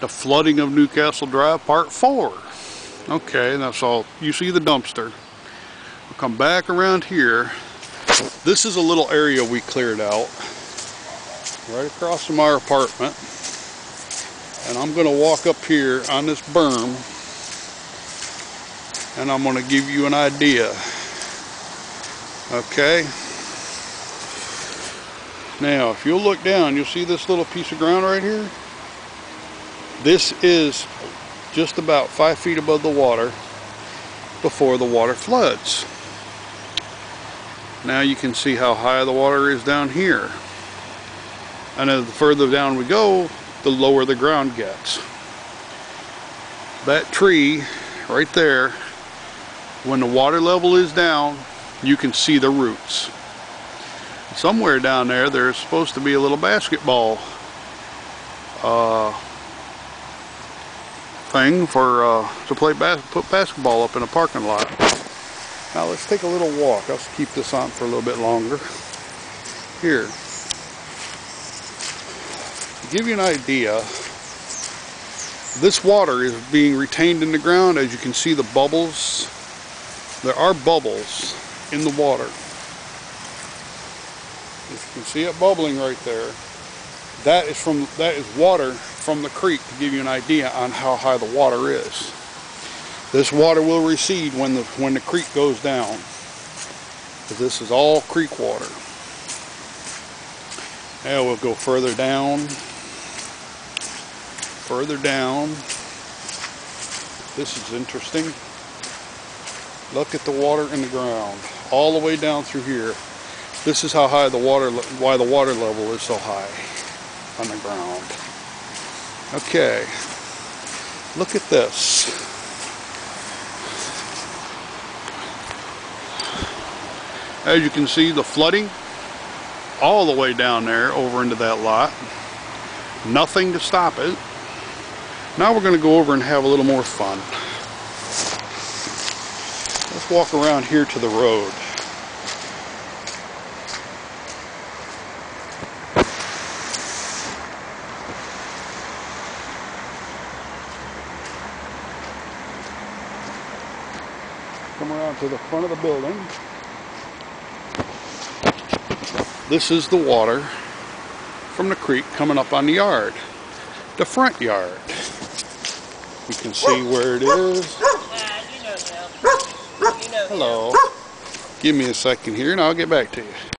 the flooding of Newcastle Drive part four. Okay, that's all. You see the dumpster. We'll come back around here. This is a little area we cleared out right across from our apartment. And I'm going to walk up here on this berm and I'm going to give you an idea. Okay? Now, if you'll look down, you'll see this little piece of ground right here. This is just about five feet above the water before the water floods. Now you can see how high the water is down here. And as the further down we go, the lower the ground gets. That tree right there, when the water level is down, you can see the roots. Somewhere down there, there's supposed to be a little basketball uh, thing for uh, to play bas put basketball up in a parking lot. Now let's take a little walk. I'll keep this on for a little bit longer. Here, to give you an idea, this water is being retained in the ground. As you can see the bubbles, there are bubbles in the water. If you can see it bubbling right there, that is from that is water from the creek to give you an idea on how high the water is. This water will recede when the when the creek goes down. This is all creek water. Now we'll go further down. Further down. This is interesting. Look at the water in the ground. All the way down through here. This is how high the water, why the water level is so high on the ground. Okay, look at this. As you can see, the flooding all the way down there over into that lot. Nothing to stop it. Now we're going to go over and have a little more fun. Let's walk around here to the road. Come around to the front of the building. This is the water from the creek coming up on the yard, the front yard. You can see where it is. Hello. Give me a second here and I'll get back to you.